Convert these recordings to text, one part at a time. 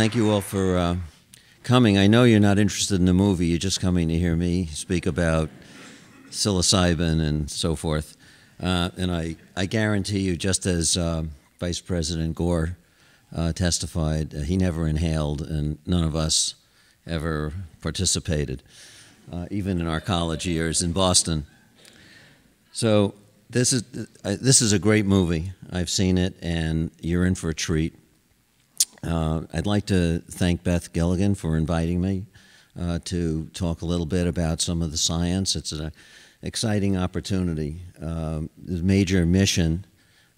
thank you all for uh, coming. I know you're not interested in the movie, you're just coming to hear me speak about psilocybin and so forth. Uh, and I, I guarantee you, just as uh, Vice President Gore uh, testified, uh, he never inhaled, and none of us ever participated, uh, even in our college years in Boston. So this is this is a great movie. I've seen it, and you're in for a treat. Uh, I'd like to thank Beth Gilligan for inviting me uh, to talk a little bit about some of the science. It's an exciting opportunity. Um, the major mission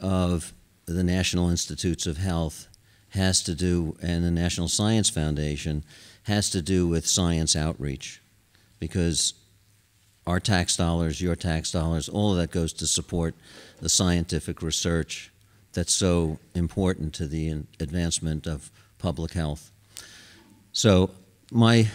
of the National Institutes of Health has to do, and the National Science Foundation has to do with science outreach, because our tax dollars, your tax dollars, all of that goes to support the scientific research that's so important to the advancement of public health. So my,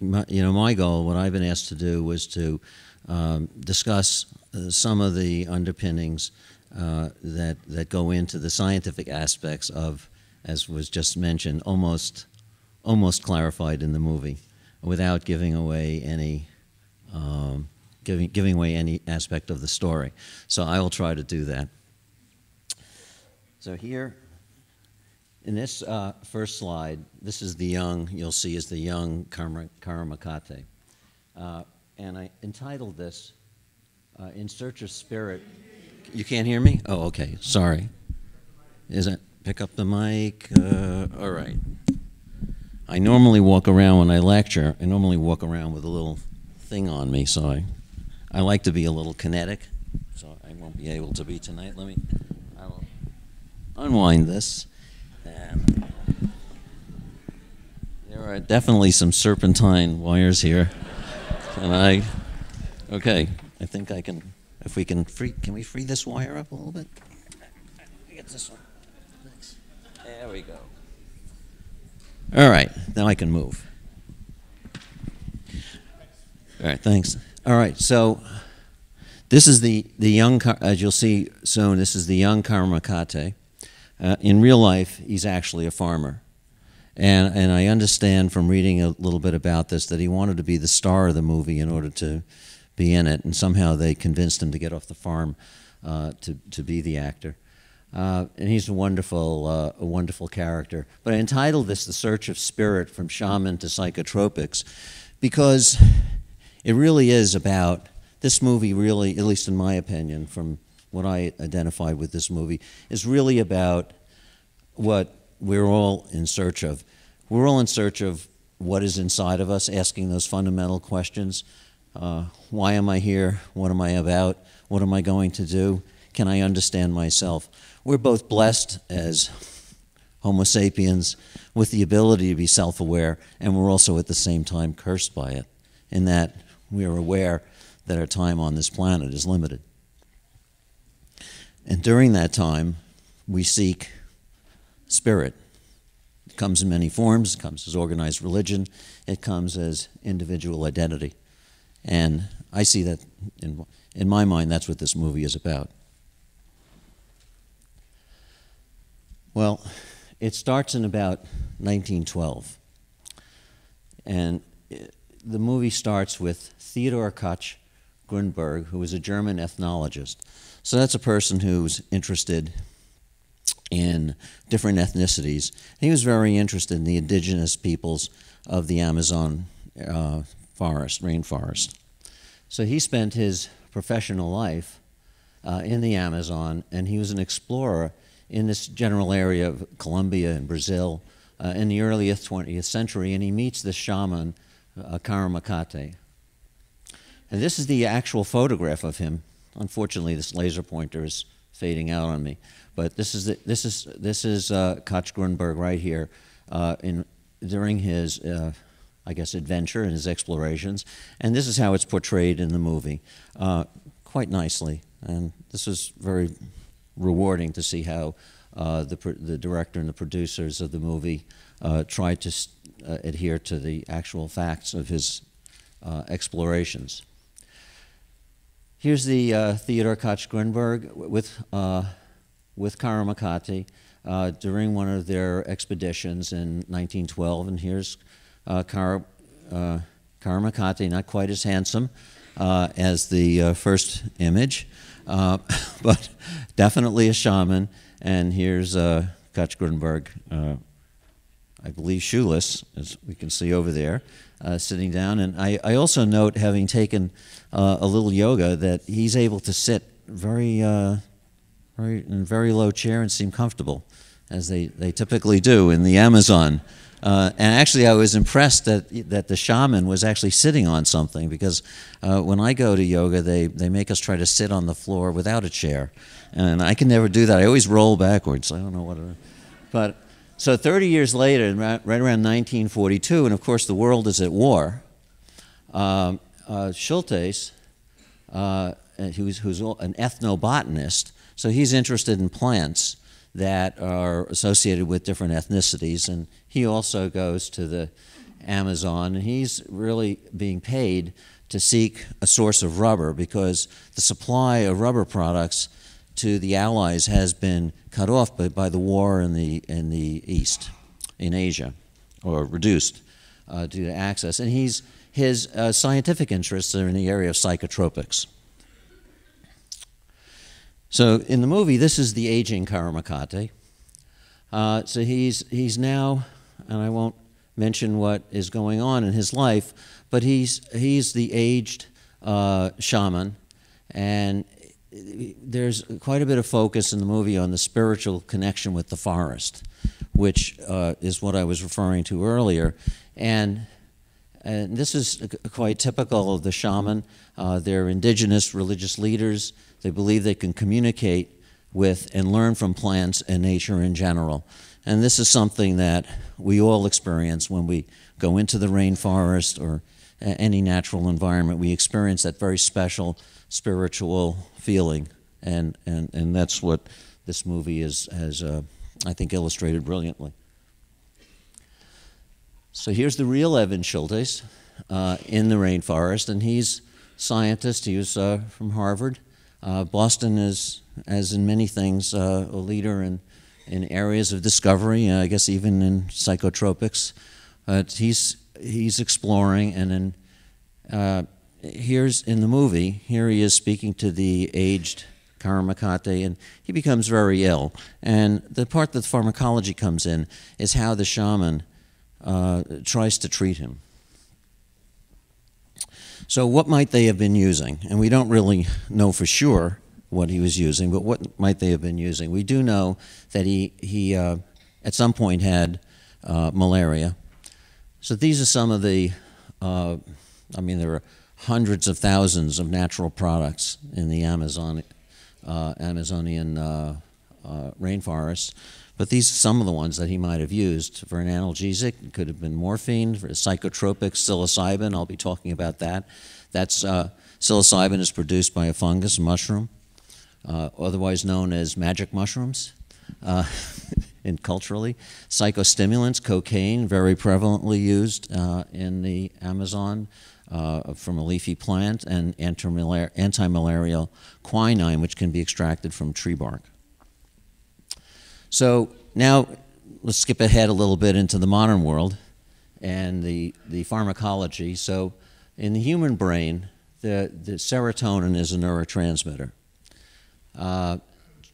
my you know, my goal, what I've been asked to do was to um, discuss uh, some of the underpinnings uh, that, that go into the scientific aspects of, as was just mentioned, almost, almost clarified in the movie without giving away any um, giving, giving away any aspect of the story. So I will try to do that. So here, in this uh, first slide, this is the young, you'll see is the young Karamakate. Uh, and I entitled this, uh, In Search of Spirit. You can't hear me? Oh, okay, sorry. Is it, pick up the mic? Uh, all right. I normally walk around when I lecture, I normally walk around with a little thing on me, so I, I like to be a little kinetic, so I won't be able to be tonight. Let me, unwind this. And there are definitely some serpentine wires here. And I, okay, I think I can, if we can free, can we free this wire up a little bit? Get this one. Thanks. There we go. All right, now I can move. All right, thanks. All right, so this is the, the young, as you'll see soon, this is the young Karamakate. Uh, in real life, he's actually a farmer. And, and I understand from reading a little bit about this that he wanted to be the star of the movie in order to be in it, and somehow they convinced him to get off the farm uh, to, to be the actor. Uh, and he's a wonderful, uh, a wonderful character. But I entitled this The Search of Spirit from Shaman to Psychotropics because it really is about, this movie really, at least in my opinion, from what I identified with this movie, is really about what we're all in search of. We're all in search of what is inside of us, asking those fundamental questions. Uh, why am I here? What am I about? What am I going to do? Can I understand myself? We're both blessed as Homo sapiens with the ability to be self aware, and we're also at the same time cursed by it, in that we are aware that our time on this planet is limited. And during that time, we seek spirit. It comes in many forms. It comes as organized religion. It comes as individual identity. And I see that, in, in my mind, that's what this movie is about. Well, it starts in about 1912. And it, the movie starts with Theodore Koch Grunberg, who was a German ethnologist. So that's a person who's interested in different ethnicities. He was very interested in the indigenous peoples of the Amazon uh, forest, rainforest. So he spent his professional life uh, in the Amazon, and he was an explorer in this general area of Colombia and Brazil uh, in the early 20th century, and he meets the shaman, uh, Karamakate. And this is the actual photograph of him. Unfortunately, this laser pointer is fading out on me. But this is the, this is this is uh, Koch Grunberg right here, uh, in during his uh, I guess adventure and his explorations, and this is how it's portrayed in the movie, uh, quite nicely. And this is very rewarding to see how uh, the the director and the producers of the movie uh, tried to adhere to the actual facts of his explorations. Here's the uh, Theodore Koch Grunberg with, uh, with Karamakate. uh, during one of their expeditions in 1912. And here's uh, Kara, uh, not quite as handsome uh, as the uh, first image, but definitely a shaman. And here's uh, Koch Grunberg, uh, I believe shoeless, as we can see over there, sitting down. And I, I also note, having taken uh, a little yoga, that he's able to sit very, uh, very in a very low chair and seem comfortable, as they, they typically do in the Amazon. Uh, and actually, I was impressed that that the shaman was actually sitting on something because uh, when I go to yoga, they they make us try to sit on the floor without a chair, and I can never do that. I always roll backwards. I don't know what. It, but so 30 years later, right around 1942, and of course the world is at war. Um, uh, Schultes, uh, who's, who's an ethnobotanist, so he's interested in plants that are associated with different ethnicities. And he also goes to the Amazon, and he's really being paid to seek a source of rubber because the supply of rubber products to the Allies has been cut off by, by the war in the, in the East, in Asia, or reduced uh, due to access. And he's, his uh, scientific interests are in the area of psychotropics. So in the movie, this is the aging Karamakate. Uh, so he's, he's now, and I won't mention what is going on in his life, but he's, he's the aged uh, shaman, and there's quite a bit of focus in the movie on the spiritual connection with the forest, which uh, is what I was referring to earlier. And, and this is quite typical of the shaman. Uh, they're indigenous religious leaders they believe they can communicate with and learn from plants and nature in general. And this is something that we all experience when we go into the rainforest or any natural environment. We experience that very special spiritual feeling. And, and, and that's what this movie is, has, uh, I think, illustrated brilliantly. So here's the real Evan Schultes uh, in the rainforest, and he's scientist. He was uh, from Harvard. Uh, Boston is, as in many things, uh, a leader in, in areas of discovery, uh, I guess even in psychotropics. he's, he's exploring, and then uh, here's in the movie, here he is speaking to the aged Karamakate, and he becomes very ill. And the part that pharmacology comes in is how the shaman uh, tries to treat him. So, what might they have been using? And we don't really know for sure what he was using, but what might they have been using? We do know that he, he uh, at some point had uh, malaria. So, these are some of the, uh, I mean, there are hundreds of thousands of natural products in the Amazon, uh, Amazonian uh, rainforests. But these are some of the ones that he might have used. For an analgesic, it could have been morphine. For psychotropic, psilocybin, I'll be talking about that. That's, uh, psilocybin is produced by a fungus, mushroom, uh, otherwise known as magic mushrooms. Uh, in culturally, psychostimulants, cocaine, very prevalently used uh, in the Amazon uh, from a leafy plant, and anti-malarial quinine, which can be extracted from tree bark. So now let's skip ahead a little bit into the modern world and the, the pharmacology. So in the human brain, the, the serotonin is a neurotransmitter. Uh,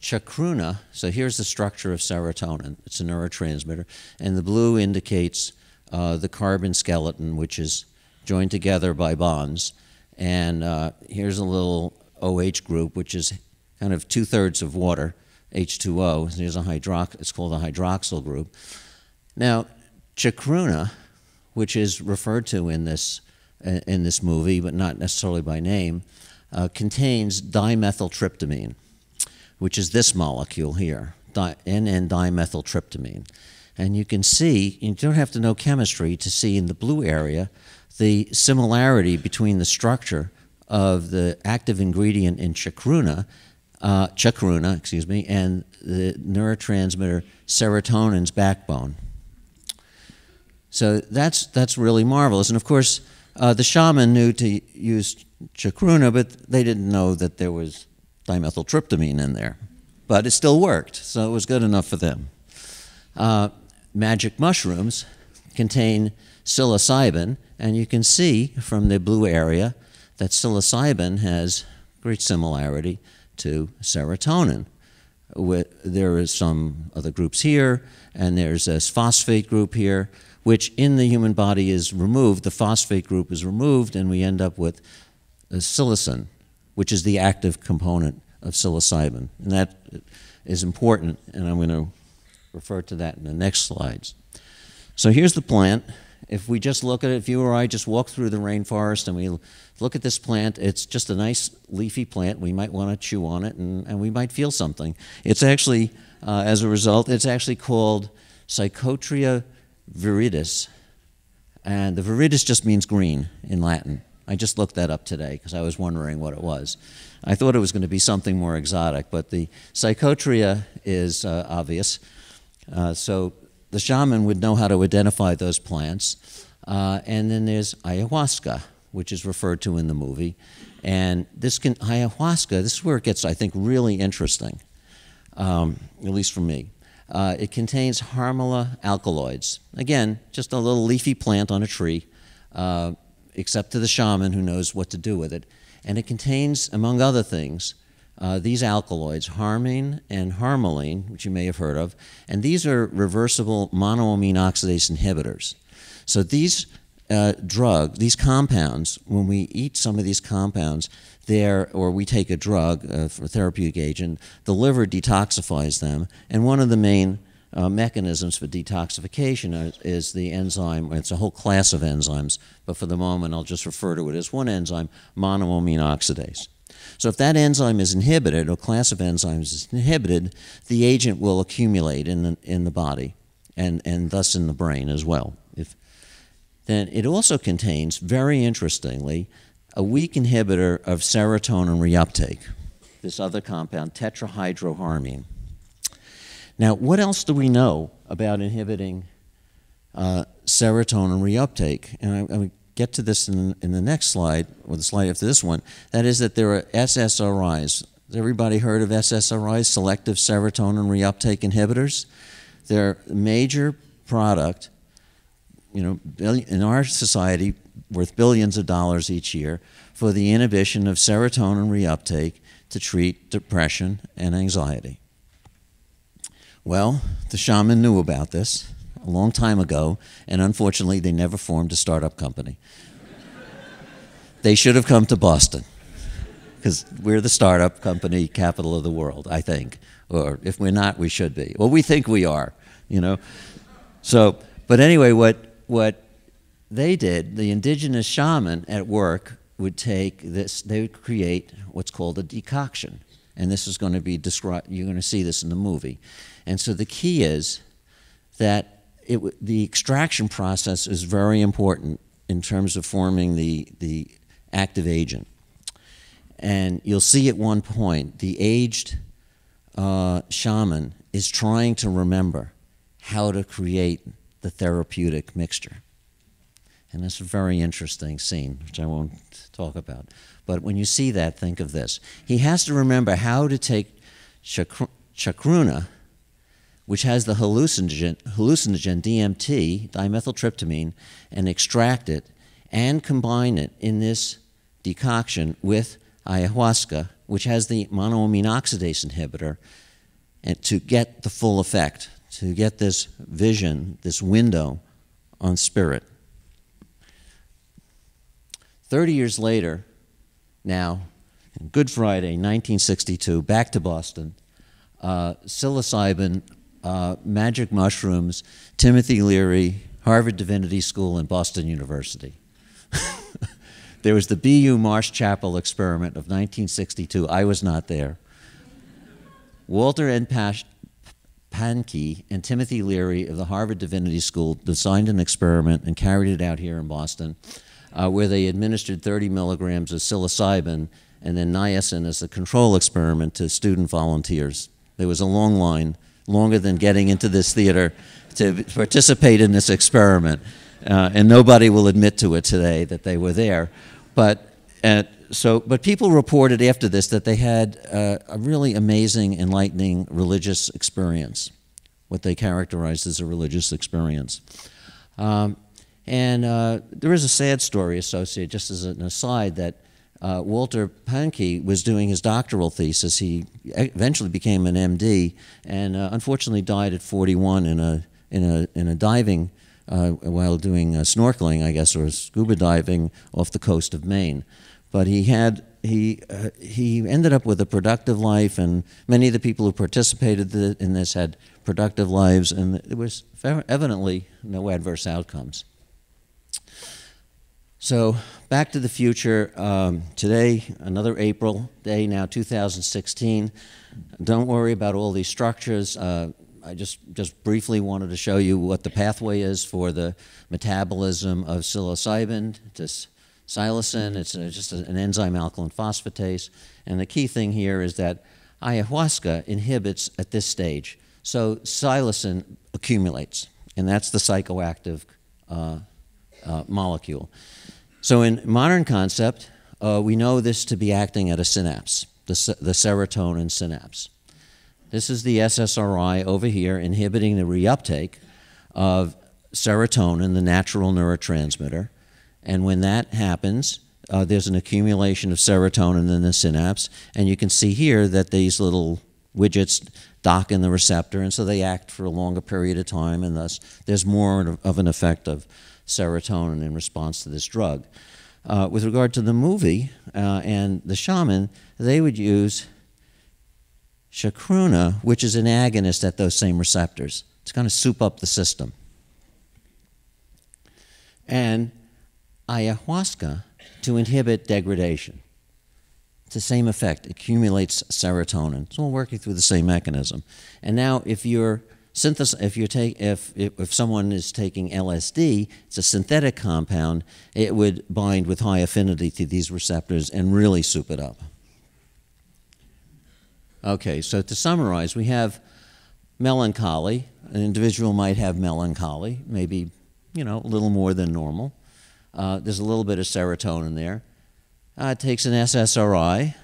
chacruna, so here's the structure of serotonin. It's a neurotransmitter. And the blue indicates uh, the carbon skeleton, which is joined together by bonds. And uh, here's a little OH group, which is kind of two thirds of water. H2O. There's a hydrox, it's called a hydroxyl group. Now, chacruna, which is referred to in this, uh, in this movie, but not necessarily by name, uh, contains dimethyltryptamine, which is this molecule here, N-N-dimethyltryptamine. And you can see, you don't have to know chemistry to see in the blue area the similarity between the structure of the active ingredient in chacruna uh, chacruna, excuse me, and the neurotransmitter serotonin's backbone. So that's, that's really marvelous. And of course, uh, the shaman knew to use chacruna, but they didn't know that there was dimethyltryptamine in there. But it still worked, so it was good enough for them. uh, magic mushrooms contain psilocybin, and you can see from the blue area that psilocybin has great similarity to serotonin. There is some other groups here, and there's this phosphate group here, which in the human body is removed. The phosphate group is removed, and we end up with psilocin, which is the active component of psilocybin. And that is important, and I'm going to refer to that in the next slides. So here's the plant. If we just look at it, if you or I just walk through the rainforest and we look at this plant, it's just a nice leafy plant. We might want to chew on it and, and we might feel something. It's actually, uh, as a result, it's actually called Psychotria viridis. And the viridis just means green in Latin. I just looked that up today because I was wondering what it was. I thought it was going to be something more exotic, but the psychotria is uh, obvious. Uh, so the shaman would know how to identify those plants. Uh, and then there's ayahuasca, which is referred to in the movie. And this can, ayahuasca, this is where it gets, I think, really interesting, um, at least for me. Uh, it contains harmala alkaloids. Again, just a little leafy plant on a tree, uh, except to the shaman who knows what to do with it. And it contains, among other things, uh, these alkaloids, harmine and harmaline, which you may have heard of, and these are reversible monoamine oxidase inhibitors. So these uh, drug, these compounds, when we eat some of these compounds, there, or we take a drug uh, for a therapeutic agent, the liver detoxifies them, and one of the main uh, mechanisms for detoxification is, is, the enzyme, it's a whole class of enzymes, but for the moment I'll just refer to it as one enzyme, monoamine oxidase. So if that enzyme is inhibited, or class of enzymes is inhibited, the agent will accumulate in the, in the body and, and thus in the brain as well. If, then it also contains, very interestingly, a weak inhibitor of serotonin reuptake, this other compound, tetrahydroharmine. Now, what else do we know about inhibiting uh, serotonin reuptake? And I, I get to this in, in the next slide, or the slide after this one. That is that there are SSRIs. Has everybody heard of SSRIs, selective serotonin reuptake inhibitors? They're a major product, you know, in our society, worth billions of dollars each year for the inhibition of serotonin reuptake to treat depression and anxiety. Well, the shaman knew about this a long time ago, and unfortunately, they never formed a startup company. they should have come to Boston because we're the startup company capital of the world, I think. Or if we're not, we should be. Well, we think we are, you know. So, but anyway, what what they did, the indigenous shaman at work would take this, they would create what's called a decoction. And this is going to be described, you're going to see this in the movie. And so the key is that it, the extraction process is very important in terms of forming the, the active agent. And you'll see at one point the aged uh, shaman is trying to remember how to create the therapeutic mixture. And that's a very interesting scene, which I won't talk about. But when you see that, think of this. He has to remember how to take chacruna, which has the hallucinogen, hallucinogen DMT, dimethyltryptamine, and extract it and combine it in this decoction with ayahuasca, which has the monoamine oxidase inhibitor, and to get the full effect, to get this vision, this window on spirit. 30 years later, now, Good Friday, 1962, back to Boston, uh, psilocybin uh, magic mushrooms, Timothy Leary, Harvard Divinity School, and Boston University. there was the BU Marsh Chapel experiment of 1962. I was not there. Walter N. Pahnke and Timothy Leary of the Harvard Divinity School designed an experiment and carried it out here in Boston, uh, where they administered 30 milligrams of psilocybin and then niacin as a control experiment to student volunteers. There was a long line longer than getting into this theater to participate in this experiment. Uh, and nobody will admit to it today that they were there. But, uh, so, but people reported after this that they had uh, a really amazing, enlightening religious experience what they characterized as a religious experience. Um, and uh, there is a sad story associated, just as an aside, that uh, Walter Pahnke was doing his doctoral thesis. He eventually became an MD, and uh, unfortunately died at 41 in a in a in a diving uh, while doing uh, snorkeling, I guess, or scuba diving off the coast of Maine. But he had he uh, he ended up with a productive life, and many of the people who participated in this had productive lives, and there was evidently no adverse outcomes. So, Back to the Future, um, today, another April day now, 2016. Don't worry about all these structures. Uh, I just, just briefly wanted to show you what the pathway is for the metabolism of psilocybin to psilocin. It's a, just an enzyme alkaline phosphatase. And the key thing here is that ayahuasca inhibits at this stage. So psilocin accumulates, and that's the psychoactive uh, uh, molecule. So, in modern concept, uh, we know this to be acting at a synapse, the, the serotonin synapse. This is the SSRI over here inhibiting the reuptake of serotonin, the natural neurotransmitter. And when that happens, uh, there's an accumulation of serotonin in the synapse. And you can see here that these little widgets dock in the receptor, and so they act for a longer period of time, and thus there's more of an effect of serotonin in response to this drug. Uh, with regard to the movie uh, and the shaman, they would use chacruna, which is an agonist at those same receptors. It's going to soup up the system. And ayahuasca to inhibit degradation. It's the same effect, accumulates serotonin. It's all working through the same mechanism. And now, if you're Synthes- if you take if, if someone is taking LSD, it's a synthetic compound. It would bind with high affinity to these receptors and really soup it up. Okay, so to summarize, we have melancholy. An individual might have melancholy, maybe you know a little more than normal. Uh, there's a little bit of serotonin there. Uh, it takes an SSRI.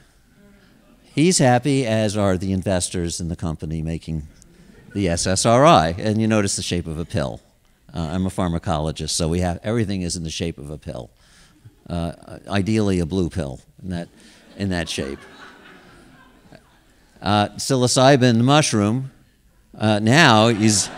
He's happy, as are the investors in the company making the SSRI, and you notice the shape of a pill. Uh, I'm a pharmacologist, so we have everything is in the shape of a pill. Uh, ideally, a blue pill in that in that shape. Uh, psilocybin mushroom. Uh, now he's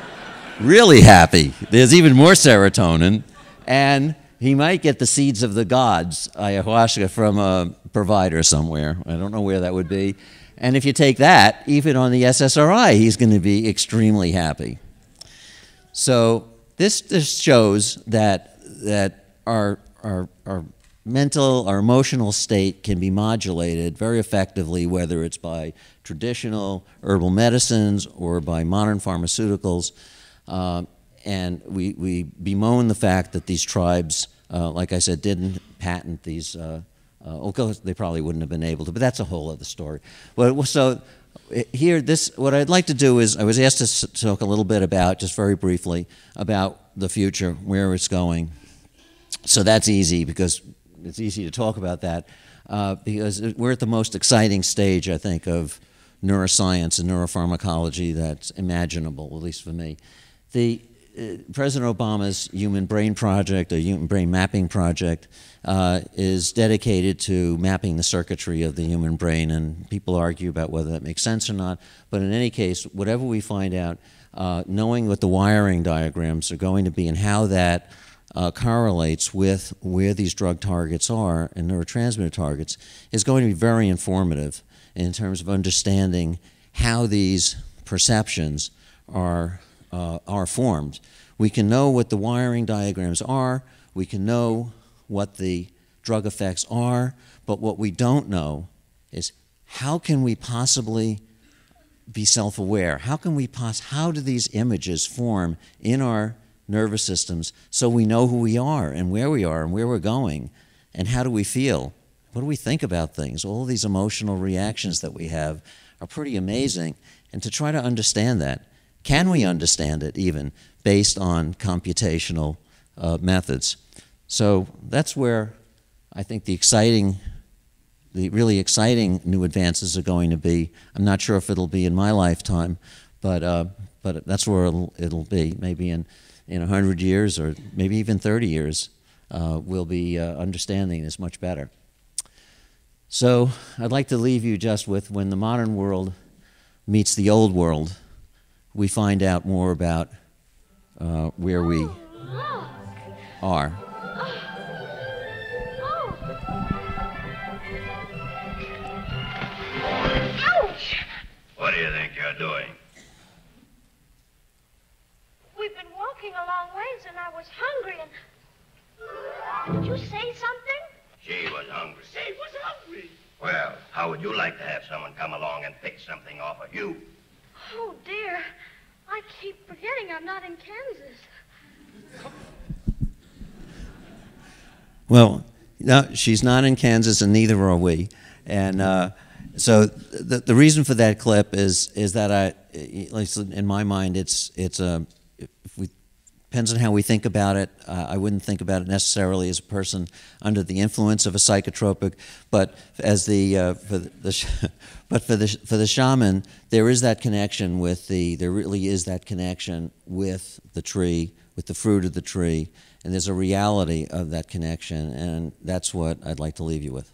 really happy. There's even more serotonin, and he might get the seeds of the gods ayahuasca from a provider somewhere. I don't know where that would be. And if you take that, even on the SSRI, he's going to be extremely happy. So this just shows that, that our, our, our mental, our emotional state can be modulated very effectively, whether it's by traditional herbal medicines or by modern pharmaceuticals. Uh, and we, we bemoan the fact that these tribes, uh, like I said, didn't patent these uh, uh, they probably wouldn't have been able to, but that's a whole other story. Well, so here, this what I'd like to do is I was asked to talk a little bit about, just very briefly, about the future, where it's going. So that's easy because it's easy to talk about that uh, because we're at the most exciting stage, I think, of neuroscience and neuropharmacology that's imaginable, at least for me. The President Obama's Human Brain Project, a Human Brain Mapping Project, uh, is dedicated to mapping the circuitry of the human brain, and people argue about whether that makes sense or not. But in any case, whatever we find out, uh, knowing what the wiring diagrams are going to be and how that uh, correlates with where these drug targets are and neurotransmitter targets is going to be very informative in terms of understanding how these perceptions are uh, are formed. We can know what the wiring diagrams are, we can know what the drug effects are, but what we don't know is how can we possibly be self-aware? How can we pos- how do these images form in our nervous systems so we know who we are and where we are and where we're going and how do we feel? What do we think about things? All these emotional reactions that we have are pretty amazing. And to try to understand that, can we understand it even based on computational uh, methods? So that's where I think the exciting, the really exciting new advances are going to be. I'm not sure if it'll be in my lifetime, but, uh, but that's where it'll, it'll be. Maybe in in hundred years or maybe even thirty years, uh, we'll be uh, understanding this much better. So I'd like to leave you just with when the modern world meets the old world, we find out more about uh, where we Oh, look. are. Oh. Ouch! What do you think you're doing? We've been walking a long ways and I was hungry and. Did you say something? She was hungry. She was hungry. Well, how would you like to have someone come along and pick something off of you? Oh, dear. I keep forgetting I'm not in Kansas. Well, no, she's not in Kansas, and neither are we. And uh, so the the reason for that clip is is that I, at least in my mind, it's it's a depends on how we think about it. Uh, I wouldn't think about it necessarily as a person under the influence of a psychotropic, but as the uh, for the, but for the for the shaman, there is that connection with the there really is that connection with the tree, with the fruit of the tree, and there's a reality of that connection, and that's what I'd like to leave you with.